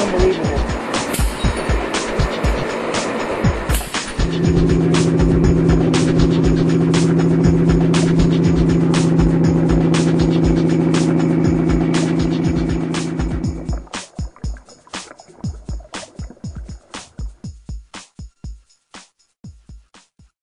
unbelievable.